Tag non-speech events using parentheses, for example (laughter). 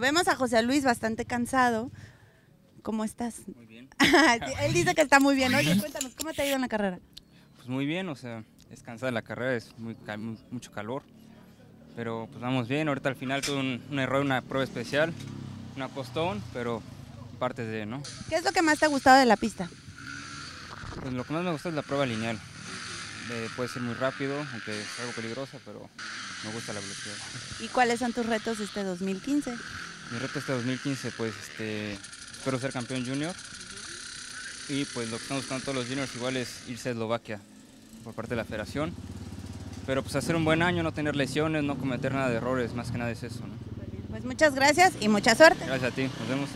vemos a José Luis bastante cansado. ¿Cómo estás? Muy bien. (laughs) Él dice que está muy bien. Oye, cuéntanos, ¿cómo te ha ido en la carrera? Pues muy bien, o sea, es cansada la carrera, es muy, mucho calor. Pero pues vamos bien, ahorita al final tuve un, un error, una prueba especial, una costón, pero parte de, ¿no? ¿Qué es lo que más te ha gustado de la pista? Pues lo que más me gusta es la prueba lineal. Eh, puede ser muy rápido, aunque es algo peligrosa, pero me gusta la velocidad. ¿Y cuáles son tus retos este 2015? Mi reto este 2015, pues este, espero ser campeón junior. Y pues lo que estamos buscando todos los juniors igual es irse a Eslovaquia por parte de la federación. Pero pues hacer un buen año, no tener lesiones, no cometer nada de errores, más que nada es eso. ¿no? Pues muchas gracias y mucha suerte. Gracias a ti, nos vemos.